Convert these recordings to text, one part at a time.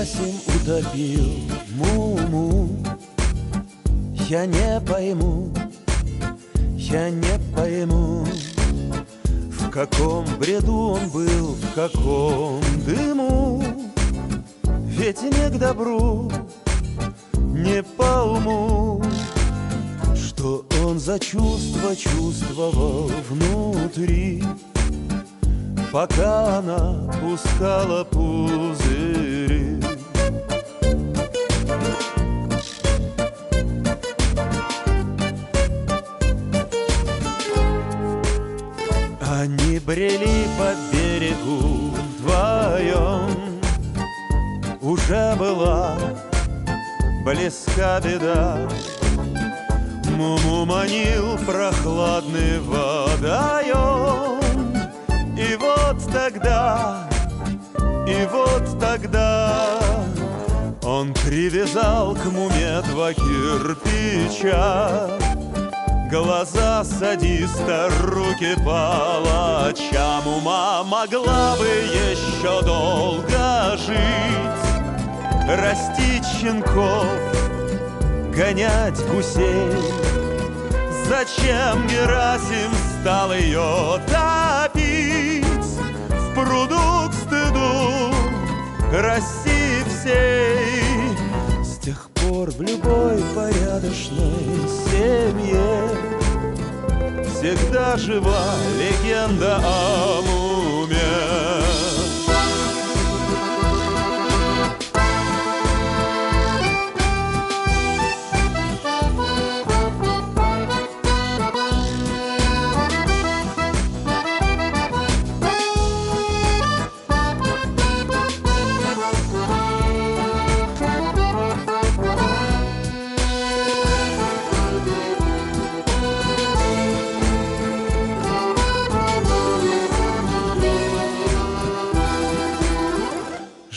утопил Муму. Я не пойму, я не пойму В каком бреду он был, в каком дыму. Ведь не к добру, не по уму. Что он за чувство чувствовал внутри Пока она пускала пузыри Они брели по берегу вдвоем. Уже была близка беда. Муму манил прохладный водоем. И вот тогда, и вот тогда Он привязал к муме два кирпича. Глаза садиста, руки палача Мума могла бы еще долго жить. Растить щенков, гонять гусей. Зачем Герасим стал ее топить? В пруду к стыду России всей. С тех пор в любой порядочной семье Всегда жива легенда о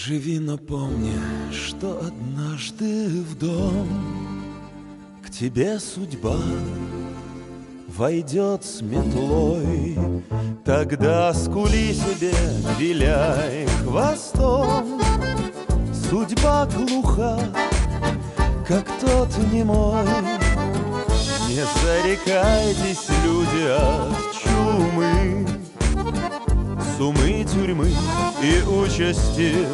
Живи, но помни, что однажды в дом К тебе судьба войдет с метлой. Тогда скули себе, виляй хвостом. Судьба глуха, как тот немой. Не зарекайтесь, люди, от чумы Сумы тюрьмы и участи